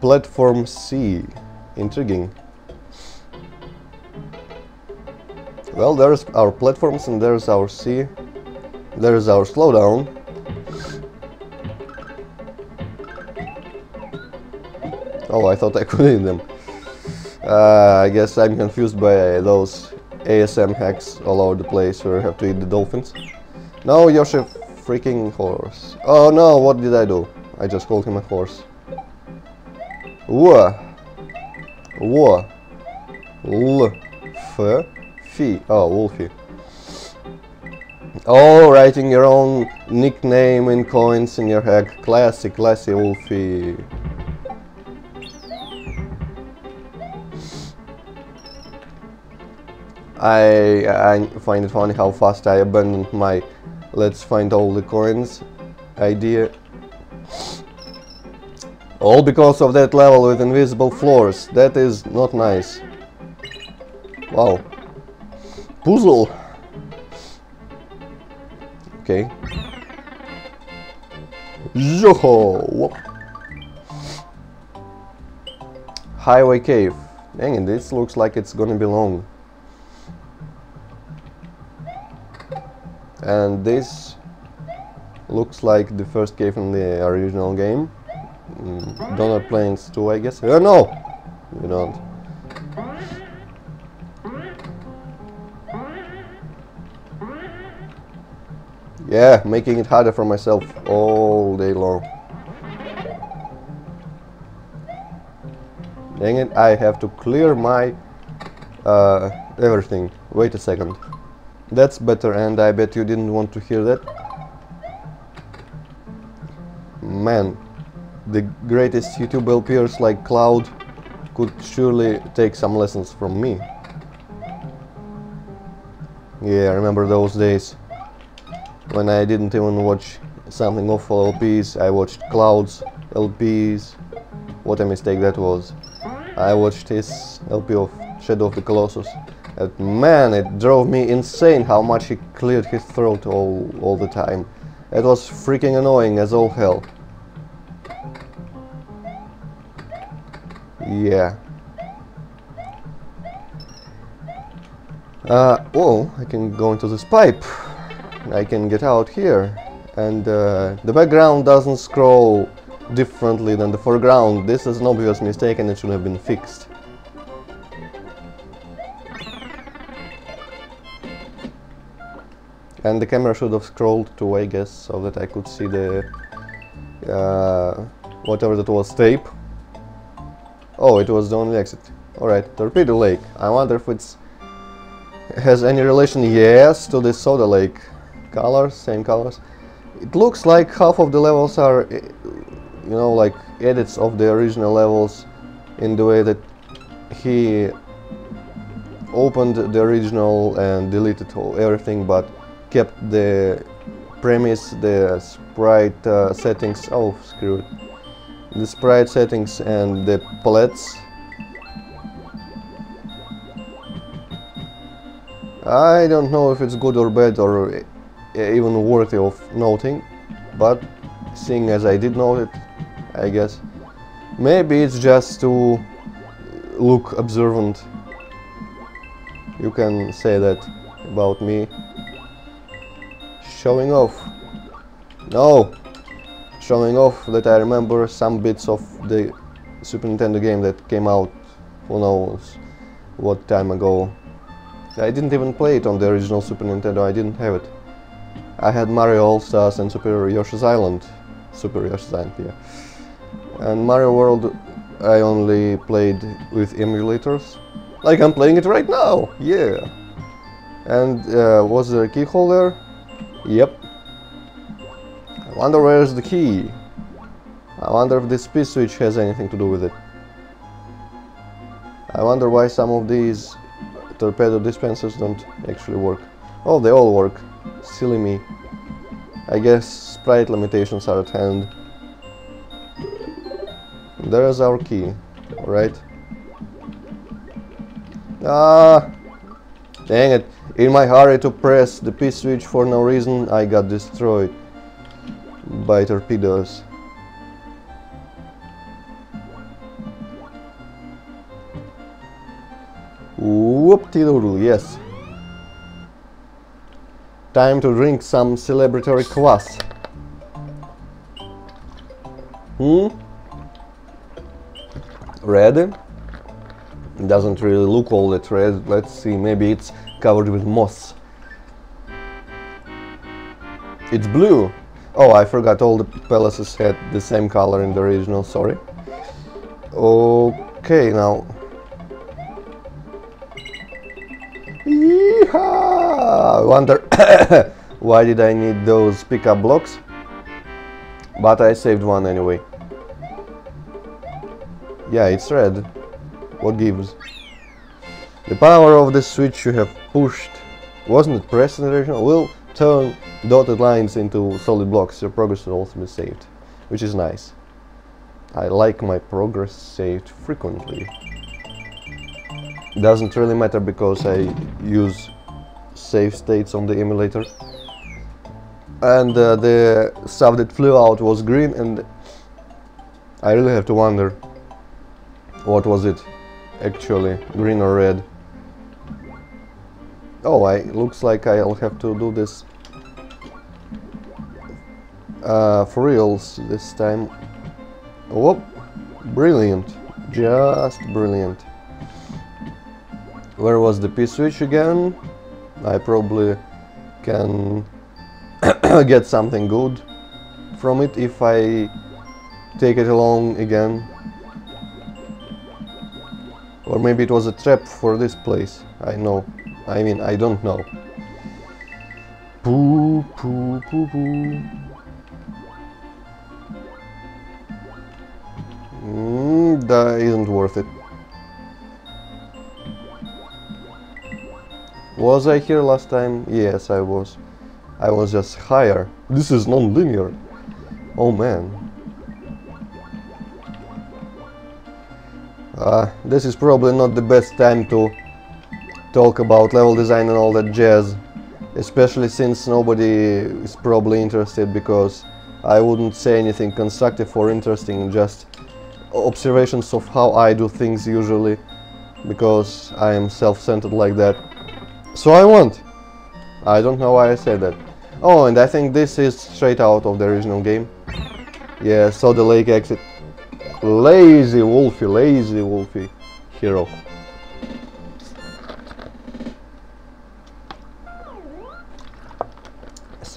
Platform C. Intriguing. Well, there's our platforms and there's our C. There's our slowdown. Oh, I thought I could hit them. Uh, I guess I'm confused by those ASM hacks all over the place where I have to eat the dolphins. No, Yoshi freaking horse. Oh no, what did I do? I just called him a horse. Wha? Wha? L. F. Fee. Oh, Wolfy. Oh, writing your own nickname in coins in your hack. Classic, classy Wolfy. I, I find it funny how fast I abandoned my let's find all the coins idea. All because of that level with invisible floors. That is not nice. Wow. Puzzle. Okay. Yo! Highway cave. Dang it, this looks like it's gonna be long. and this looks like the first cave in the original game mm, Donut Plains 2 I guess. Oh no! You don't. Yeah making it harder for myself all day long. Dang it I have to clear my uh, everything. Wait a second. That's better and I bet you didn't want to hear that. Man, the greatest YouTube LPers like Cloud could surely take some lessons from me. Yeah, I remember those days when I didn't even watch something awful LPs, I watched Cloud's LPs. What a mistake that was. I watched his LP of Shadow of the Colossus. And man, it drove me insane how much he cleared his throat all, all the time. It was freaking annoying as all hell. Yeah. Uh, oh, I can go into this pipe. I can get out here. And uh, the background doesn't scroll differently than the foreground. This is an obvious mistake and it should have been fixed. and the camera should have scrolled to I guess so that I could see the uh, whatever that was tape oh it was the only exit. Alright torpedo lake. I wonder if it's has any relation yes to the soda lake. Colors same colors. It looks like half of the levels are eh, you know like edits of the original levels in the way that he opened the original and deleted everything but kept the premise, the sprite uh, settings, oh screw it, the sprite settings and the palettes. I don't know if it's good or bad or eh, even worthy of noting, but seeing as I did note it, I guess, maybe it's just to look observant. You can say that about me showing off. No! Showing off that I remember some bits of the Super Nintendo game that came out who knows what time ago. I didn't even play it on the original Super Nintendo, I didn't have it. I had Mario All-Stars and Super Yoshi's Island. Super Yoshi's Island, yeah. And Mario World I only played with emulators. Like I'm playing it right now, yeah! And uh, was there a keyhole there? Yep. Wonder where's the key. I wonder if this P-switch has anything to do with it. I wonder why some of these torpedo dispensers don't actually work. Oh, they all work. Silly me. I guess sprite limitations are at hand. There's our key, right? Ah! Dang it! In my hurry to press the P switch for no reason, I got destroyed by torpedoes. Whoop-de-doodle, yes. Time to drink some celebratory kvass. Hmm? Red? Doesn't really look all that red. Let's see, maybe it's covered with moss. It's blue. Oh, I forgot all the palaces had the same color in the original, sorry. Okay, now Yeehaw! Wonder why did I need those pickup blocks? But I saved one anyway. Yeah, it's red. What gives? The power of the switch you have pushed wasn't it pressed in the original? Will turn dotted lines into solid blocks. Your progress will also be saved, which is nice. I like my progress saved frequently doesn't really matter because I use save states on the emulator and uh, the stuff that flew out was green and I really have to wonder what was it actually green or red oh I looks like I'll have to do this uh, for reals this time whoop brilliant just brilliant where was the P-switch again? I probably can get something good from it if I take it along again. Or maybe it was a trap for this place. I know. I mean, I don't know. Poo, poo, poo, poo. Mm, that isn't worth it. Was I here last time? Yes, I was. I was just higher. This is non-linear. Oh man. Uh, this is probably not the best time to talk about level design and all that jazz. Especially since nobody is probably interested because I wouldn't say anything constructive or interesting, just observations of how I do things usually because I am self-centered like that. So I won't I don't know why I said that. Oh, and I think this is straight out of the original game. Yeah, so the lake exit. Lazy Wolfy, lazy Wolfie hero.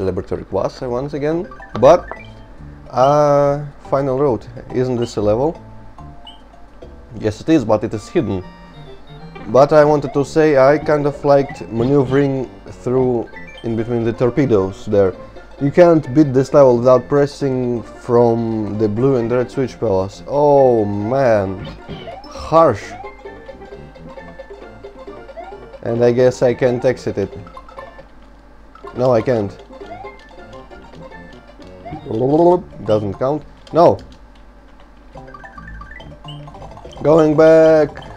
Celebratory kvass once again, but uh, final road. Isn't this a level? Yes, it is, but it is hidden. But I wanted to say I kind of liked maneuvering through in between the torpedoes there. You can't beat this level without pressing from the blue and red switch palace. Oh man, harsh. And I guess I can't exit it. No, I can't. Doesn't count. No. Going back.